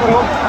거